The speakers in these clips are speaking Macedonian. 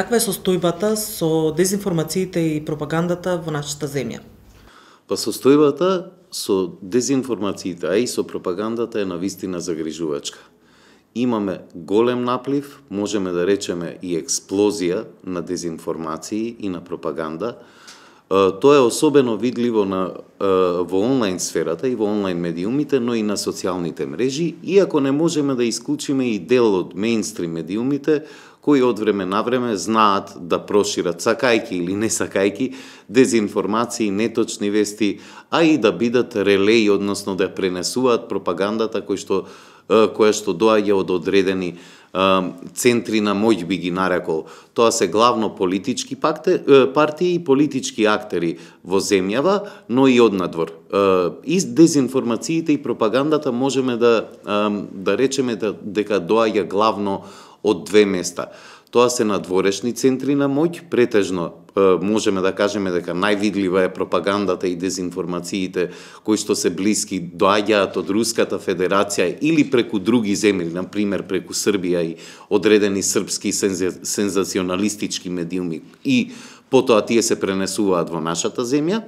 каква е состојбата со дезинформациите и пропагандата во нашата земја? Па состојбата со дезинформациите, а и со пропагандата е на вистина загрижувачка. Имаме голем наплив, можеме да речеме и експлозија на дезинформации и на пропаганда, Тоа е особено видливо на, во онлайн сферата и во онлайн медиумите, но и на социјалните мрежи, иако не можеме да исклучиме и дел од мейнстрим медиумите, кои од време на време знаат да прошират сакајки или не сакајки дезинформации, неточни вести, а и да бидат релеи, односно да пренесуваат пропагандата кој што која што доаѓа од одредени центри на моќ би ги нарекол. Тоа се главно политички партии и политички актери во земјава, но и однадвор. И дезинформациите и пропагандата можеме да да речеме да, дека доаѓа главно од две места. Тоа се надворешни центри на моќ, претежно можеме да кажеме дека највидлива е пропагандата и дезинформациите кои што се блиски доаѓаат од Руската Федерација или преку други земји, на пример преку Србија и одредени српски сензационалистички медиуми. И потоа тие се пренесуваат во нашата земја.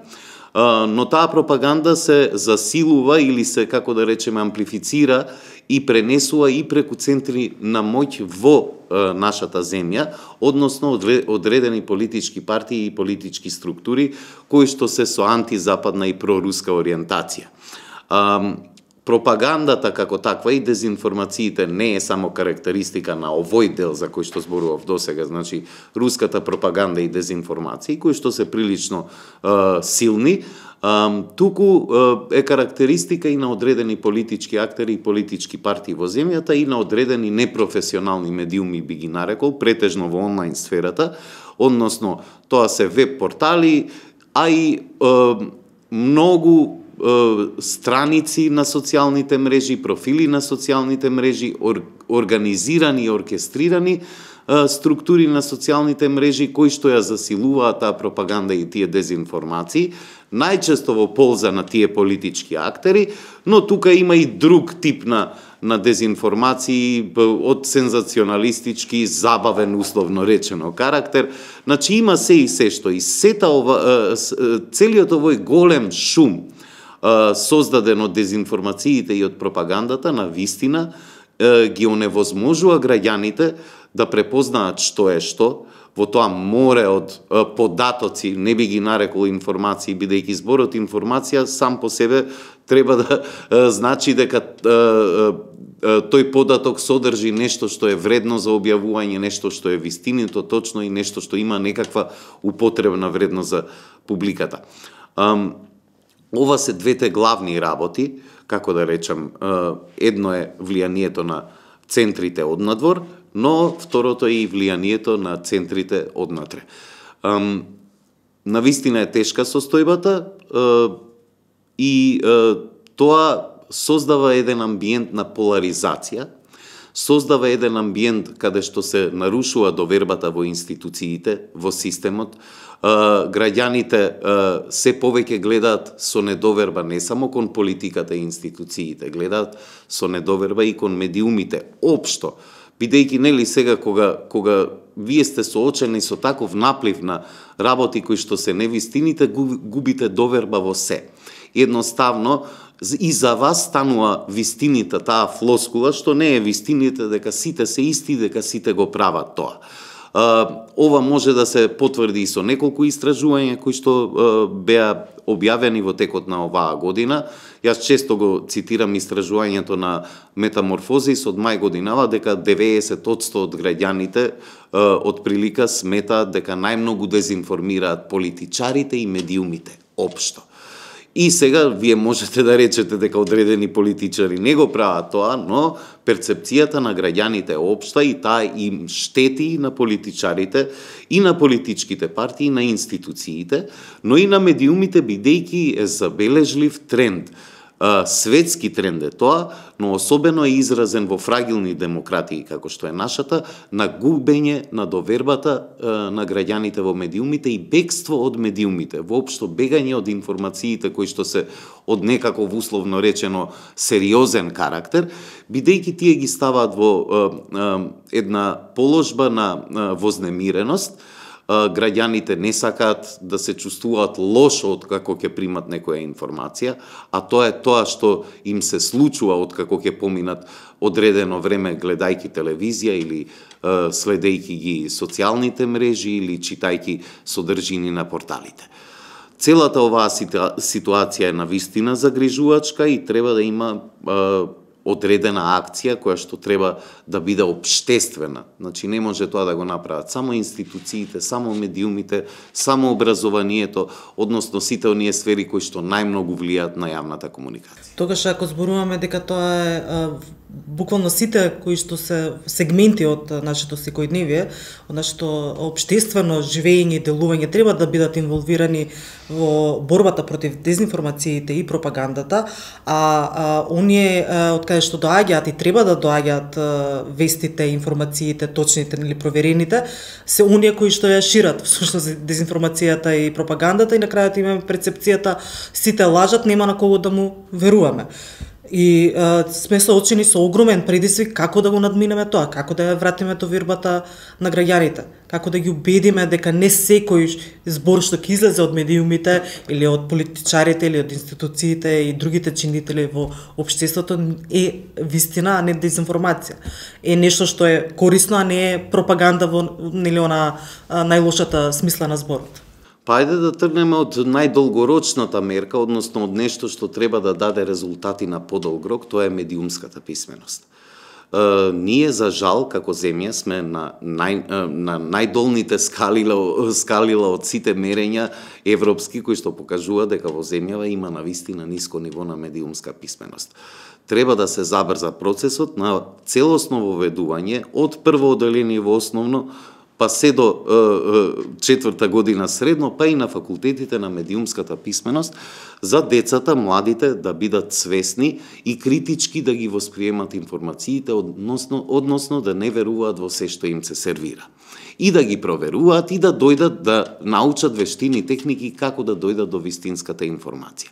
Но таа пропаганда се засилува или се, како да речеме, амплифицира и пренесува и преку центри на моќ во е, нашата земја, односно одредени политички партии и политички структури кои што се со антизападна и проруска ориентација. Пропагандата како таква и дезинформациите не е само карактеристика на овој дел за кој што зборував досега, значи руската пропаганда и дезинформации, кои што се прилично е, силни, туку е карактеристика и на одредени политички актери и политички партии во земјата и на одредени непрофесионални медиуми би ги нарекол, претежно во онлайн сферата, односно тоа се веб портали, а и е, многу страници на социјалните мрежи, профили на социјалните мрежи, ор, организирани и оркестрирани структури на социјалните мрежи кои што ја засилуваат таа пропаганда и тие дезинформации, најчесто во полза на тие политички актери, но тука има и друг тип на на дезинформации од сензационалистички, забавен условно речено карактер. Значи има се и се што и сета ова целиот овој голем шум создаден од дезинформациите и од пропагандата на вистина ги оневозможува граѓаните да препознаат што е што, во тоа море од податоци, не би ги нарекол информации, бидејќи зборот информација сам по себе треба да значи дека тој податок содржи нешто што е вредно за објавување, нешто што е вистинито точно и нешто што има некаква употребна вредност за публиката. Ова се двете главни работи, како да речам, едно е влијанието на центрите од надвор, но второто е и влијанието на центрите однатре. На вистина е тешка состојбата и тоа создава еден амбиент на поларизација, создава еден амбиент каде што се нарушува довербата во институциите, во системот, граѓаните се повеќе гледаат со недоверба не само кон политиката и институциите, гледаат со недоверба и кон медиумите општо бидејќи нели сега кога кога вие сте соочени со таков наплив на работи кои што се невистините, губите доверба во се. Едноставно, и за вас станува вистините таа флоскула, што не е вистините дека сите се исти, дека сите го прават тоа. Ова може да се потврди и со неколку истражувања кои што беа објавени во текот на оваа година. Јас често го цитирам истражувањето на Метаморфозис од мај годинава дека 90% од граѓаните од прилика сметаат дека најмногу дезинформираат политичарите и медиумите општо. И сега вие можете да речете дека одредени политичари не го прават тоа, но перцепцијата на граѓаните е општа и таа им штети на политичарите и на политичките партии, и на институциите, но и на медиумите бидејќи е забележлив тренд светски тренд е тоа, но особено е изразен во фрагилни демократии како што е нашата, на губење на довербата на граѓаните во медиумите и бегство од медиумите, воопшто бегање од информациите кои што се од некаков условно речено сериозен карактер, бидејќи тие ги ставаат во една положба на вознемиреност, граѓаните не сакаат да се чувствуваат лошо од како ќе примат некоја информација, а тоа е тоа што им се случува од како ќе поминат одредено време гледајќи телевизија или следејќи ги социјалните мрежи или читајќи содржини на порталите. Целата оваа ситуација е на вистина загрижувачка и треба да има одредена акција која што треба да биде обштествена. Значи не може тоа да го направат само институциите, само медиумите, само образованието, односно сите оние сфери кои што најмногу влијаат на јавната комуникација. Тогаш ако зборуваме дека тоа е буквално сите кои што се сегменти од нашето секојдневие, од нашето обштествено живење и делување треба да бидат инволвирани во борбата против дезинформациите и пропагандата, а, а оние од каде што доаѓаат и треба да доаѓаат вестите, информациите, точните или проверените, се оние кои што ја шират всушност дезинформацијата и пропагандата и на крајот имаме перцепцијата сите лажат, нема на кого да му веруваме. И а, сме соочени со огромен предизвик како да го надминеме тоа, како да ја вратиме довербата на граѓаните, како да ги убедиме дека не секој збор што ќе излезе од медиумите или од политичарите или од институциите и другите чинители во општеството е вистина, а не дезинформација. Е нешто што е корисно, а не е пропаганда во нели она најлошата смисла на зборот. Па ајде да тргнеме од најдолгорочната мерка, односно од нешто што треба да даде резултати на подолг рок, тоа е медиумската писменост. Ние за жал како земја сме на нај, на најдолните скалила, скалила од сите мерења европски кои што покажува дека во земјава има на вистина ниско ниво на медиумска писменост. Треба да се забрза процесот на целосно воведување од прво оделение во основно па се до е, е, четврта година средно, па и на факултетите на медиумската писменост, за децата, младите да бидат свесни и критички да ги восприемат информациите, односно, односно да не веруваат во се што им се сервира. И да ги проверуваат и да дојдат да научат вештини техники како да дојдат до вистинската информација.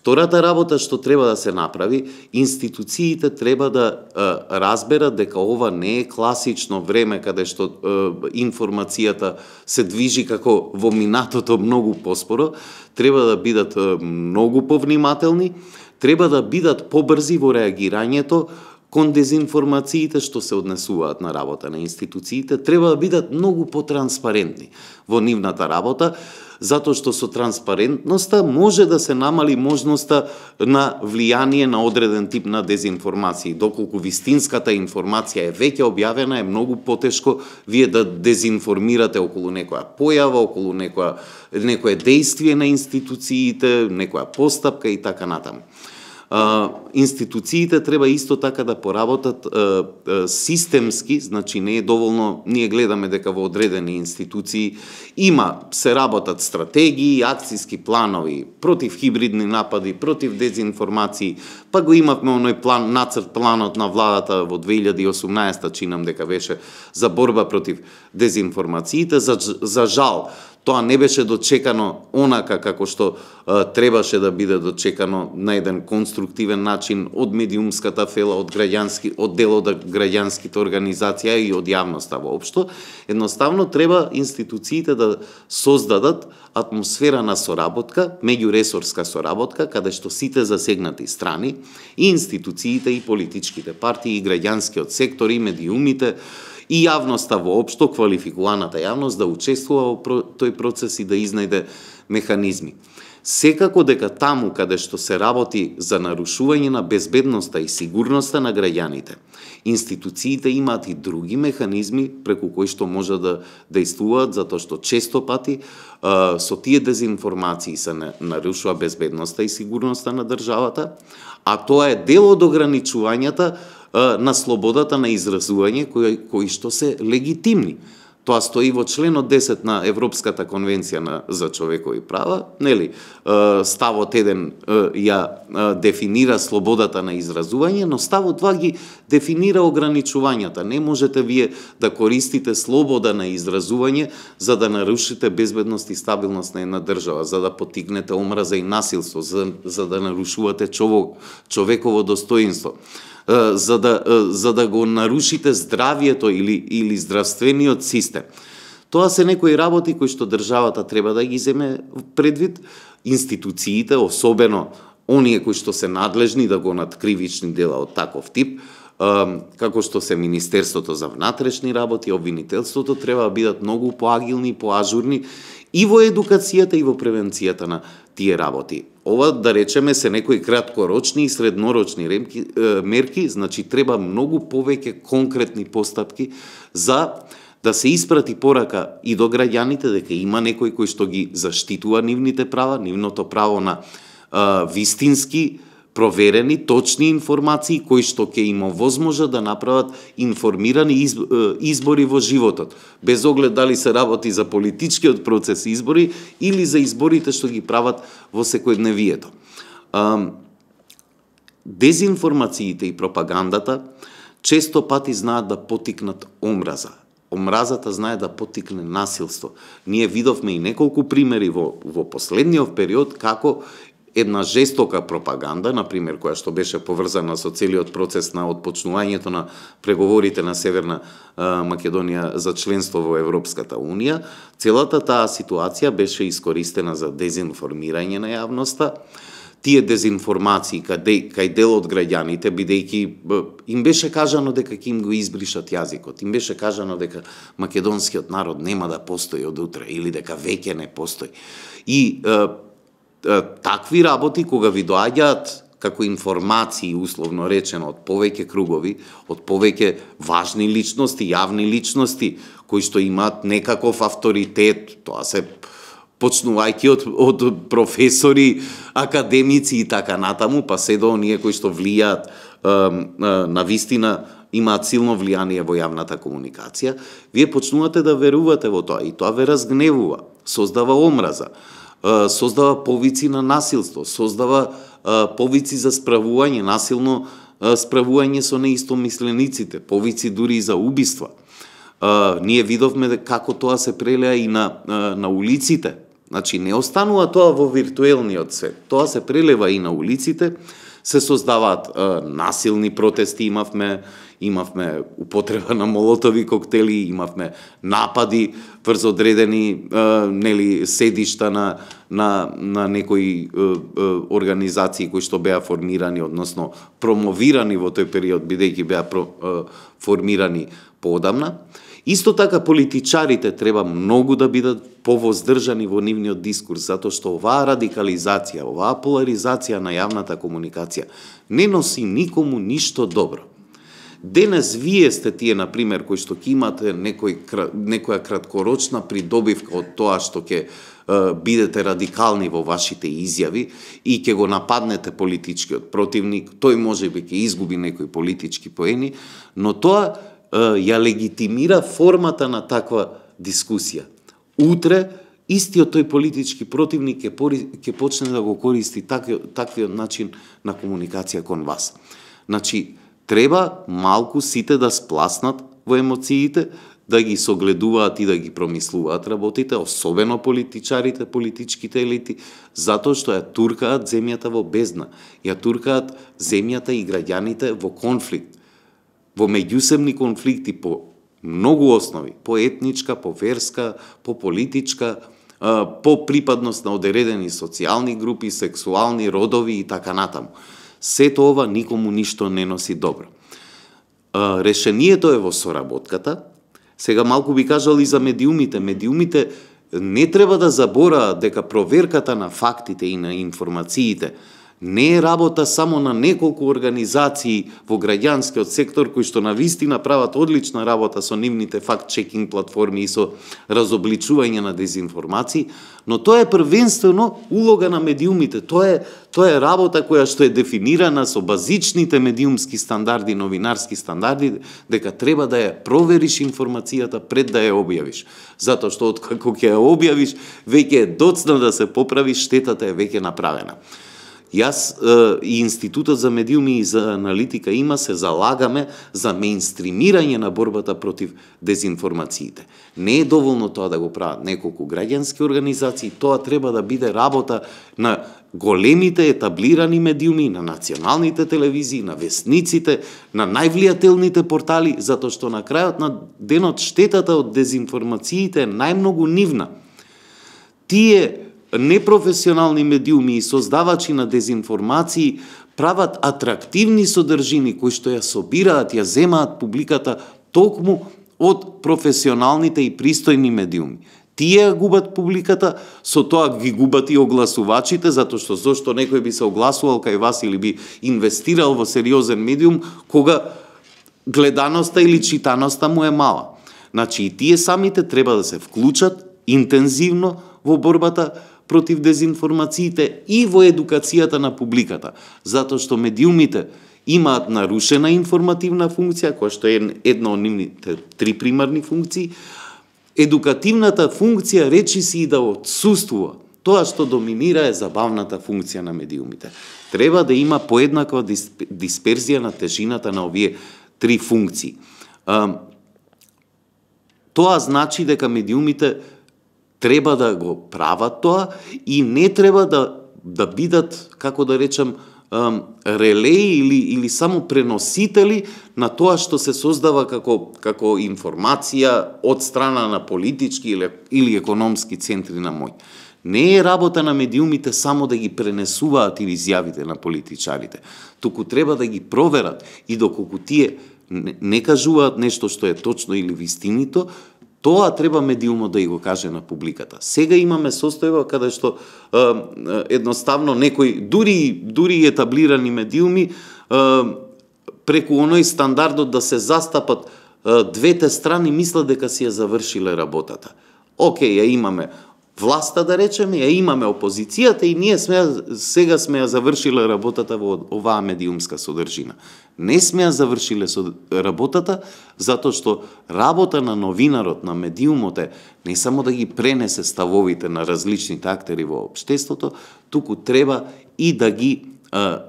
Втората работа што треба да се направи, институциите треба да е, разберат дека ова не е класично време каде што е, информацијата се движи како во минатото многу поспоро, треба да бидат е, многу повнимателни, треба да бидат побрзи во реагирањето кон дезинформациите што се однесуваат на работа на институциите, треба да бидат многу потранспарентни во нивната работа, затоа што со транспарентноста може да се намали можноста на влијание на одреден тип на дезинформација. Доколку вистинската информација е веќе објавена, е многу потешко вие да дезинформирате околу некоја појава, околу некоја, некоје действие на институциите, некоја постапка и така натаму институциите треба исто така да поработат системски, значи не е доволно, ние гледаме дека во одредени институции има, се работат стратегии, акцијски планови против хибридни напади, против дезинформации, па го имавме оној план, нацрт планот на владата во 2018 чинам дека беше за борба против дезинформациите, за, за жал, тоа не беше дочекано онака како што а, требаше да биде дочекано на еден конструктивен начин од медиумската фела, од граѓански, од дел од граѓанските организација и од јавноста воопшто. Едноставно треба институциите да создадат атмосфера на соработка, меѓуресорска соработка, каде што сите засегнати страни, и институциите, и политичките партии, и граѓанскиот сектор, и медиумите, и јавноста воопшто, квалификуваната јавност да учествува во тој процес и да изнајде механизми. Секако дека таму каде што се работи за нарушување на безбедноста и сигурноста на граѓаните, институциите имаат и други механизми преку кои што може да действуваат, затоа што често пати со тие дезинформации се нарушува безбедноста и сигурноста на државата, а тоа е дел од ограничувањата на слободата на изразување кои, кои што се легитимни. Тоа стои во членот 10 на Европската конвенција на, за човекови права, нели? Ставот 1 ја дефинира слободата на изразување, но ставот 2 ги дефинира ограничувањата. Не можете вие да користите слобода на изразување за да нарушите безбедност и стабилност на една држава, за да потикнете омраза и насилство, за, за да нарушувате човек, човеково достоинство за да, за да го нарушите здравието или, или здравствениот систем. Тоа се некои работи кои што државата треба да ги земе предвид, институциите, особено оние кои што се надлежни да го надкривични дела од таков тип, како што се Министерството за внатрешни работи, обвинителството, треба да бидат многу поагилни, поажурни и во едукацијата и во превенцијата на тие работи. Ова, да речеме, се некои краткорочни и среднорочни ремки, е, мерки, значи треба многу повеќе конкретни постапки за да се испрати порака и до граѓаните дека има некој кој што ги заштитува нивните права, нивното право на е, вистински проверени, точни информации кои што ќе има возможа да направат информирани избори во животот, без оглед дали се работи за политичкиот процес избори или за изборите што ги прават во секојдневието. Дезинформациите и пропагандата често пати знаат да потикнат омраза. Омразата знае да потикне насилство. Ние видовме и неколку примери во, во последниот период како една жестока пропаганда, на пример, која што беше поврзана со целиот процес на отпочнувањето на преговорите на Северна Македонија за членство во Европската Унија, целата таа ситуација беше искористена за дезинформирање на јавноста, тие дезинформации кај, кај дел од граѓаните, бидејќи им беше кажано дека ќе им го избришат јазикот, им беше кажано дека македонскиот народ нема да постои од утре или дека веќе не постои. И такви работи кога ви доаѓаат како информации, условно речено, од повеќе кругови, од повеќе важни личности, јавни личности, кои што имаат некаков авторитет, тоа се почнувајќи од, од професори, академици и така натаму, па се до оние кои што влијаат на вистина имаат силно влијание во јавната комуникација, вие почнувате да верувате во тоа и тоа ве разгневува, создава омраза создава повици на насилство, создава повици за справување, насилно справување со неистомислениците, повици дури и за убиства. Ние видовме како тоа се прелеа и на, на улиците. Значи, не останува тоа во виртуелниот свет. Тоа се прелева и на улиците, се создаваат насилни протести, имавме имавме употреба на молотови коктели, имавме напади врз одредени нели седишта на на на некои организации кои што беа формирани, односно промовирани во тој период бидејќи беа про, формирани поодамна. Исто така политичарите треба многу да бидат повоздржани во нивниот дискурс, затоа што оваа радикализација, оваа поларизација на јавната комуникација не носи никому ништо добро. Денес вие сте тие, на пример, кои што ќе имате некој, некоја краткорочна придобивка од тоа што ќе бидете радикални во вашите изјави и ќе го нападнете политичкиот противник, тој може би ќе изгуби некои политички поени, но тоа ја легитимира формата на таква дискусија. Утре, истиот тој политички противник ќе, ќе почне да го користи таквиот начин на комуникација кон вас. Значи, треба малку сите да спласнат во емоциите, да ги согледуваат и да ги промислуваат работите, особено политичарите, политичките елити, затоа што ја туркаат земјата во бездна, ја туркаат земјата и граѓаните во конфликт, во меѓусебни конфликти по многу основи, по етничка, по верска, по политичка, по припадност на одредени социјални групи, сексуални, родови и така натаму. Сето ова никому ништо не носи добро. Решението е во соработката. Сега малку би кажал и за медиумите. Медиумите не треба да забораат дека проверката на фактите и на информациите не е работа само на неколку организации во граѓанскиот сектор кои што на вистина прават одлична работа со нивните факт-чекинг платформи и со разобличување на дезинформации, но тоа е првенствено улога на медиумите. Тоа е тоа е работа која што е дефинирана со базичните медиумски стандарди, новинарски стандарди, дека треба да ја провериш информацијата пред да ја објавиш. Затоа што откако ќе ја објавиш, веќе е доцна да се поправи, штетата е веќе направена. Јас и Институтот за медиуми и за аналитика има се залагаме за мейнстримирање на борбата против дезинформациите. Не е доволно тоа да го прават неколку граѓански организации, тоа треба да биде работа на големите етаблирани медиуми, на националните телевизии, на вестниците, на највлијателните портали, затоа што на крајот на денот штетата од дезинформациите е најмногу нивна. Тие непрофесионални медиуми и создавачи на дезинформации прават атрактивни содржини кои што ја собираат, ја земаат публиката токму од професионалните и пристојни медиуми. Тие губат публиката, со тоа ги губат и огласувачите, затоа што зошто некој би се огласувал кај вас или би инвестирал во сериозен медиум, кога гледаноста или читаноста му е мала. Значи и тие самите треба да се вклучат интензивно во борбата против дезинформациите и во едукацијата на публиката, затоа што медиумите имаат нарушена информативна функција, која што е една од нивните три примарни функции, едукативната функција речи си и да отсуствува. Тоа што доминира е забавната функција на медиумите. Треба да има поеднаква дисперзија на тежината на овие три функции. Тоа значи дека медиумите треба да го прават тоа и не треба да да бидат, како да речам, релеи или или само преносители на тоа што се создава како како информација од страна на политички или или економски центри на мој. Не е работа на медиумите само да ги пренесуваат или изјавите на политичарите, туку треба да ги проверат и доколку тие не, кажуваат нешто што е точно или вистинито, Тоа треба медиумот да и го каже на публиката. Сега имаме состојба каде што е, едноставно некои дури дури етаблирани медиуми е, преку оној стандардот да се застапат е, двете страни мислат дека си ја завршиле работата. Океј, ја имаме власта, да речеме, ја имаме опозицијата и ние сме, сега сме ја завршиле работата во оваа медиумска содржина. Не сме ја завршиле со работата, затоа што работа на новинарот, на медиумот е не само да ги пренесе ставовите на различните актери во обштеството, туку треба и да ги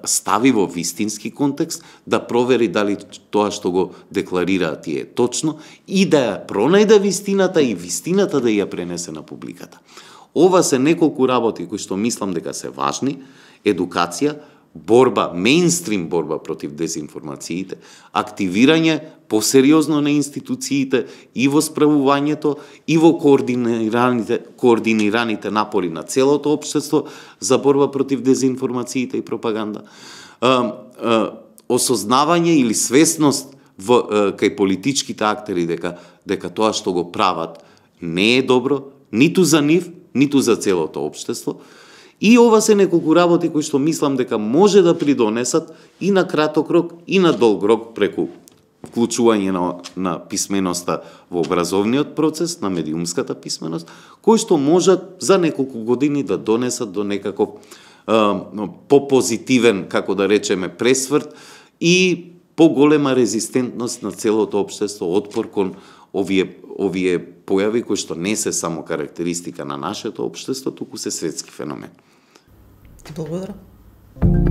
стави во вистински контекст, да провери дали тоа што го декларираат е точно и да ја пронајде вистината и вистината да ја пренесе на публиката. Ова се неколку работи кои што мислам дека се важни, едукација, борба, мейнстрим борба против дезинформациите, активирање посериозно на институциите и во справувањето и во координираните, координираните напори на целото општество за борба против дезинформациите и пропаганда. Осознавање или свесност во, кај политичките актери дека дека тоа што го прават не е добро, ниту за нив, ниту за целото општество, И ова се неколку работи кои што мислам дека може да придонесат и на краток рок и на долг рок преку вклучување на, на писменоста во образовниот процес, на медиумската писменост, кои што можат за неколку години да донесат до некаков попозитивен, како да речеме, пресврт и поголема резистентност на целото општество, отпор кон овие овие појави кои што не се само карактеристика на нашето општество, туку се светски феномен. Теплое утро.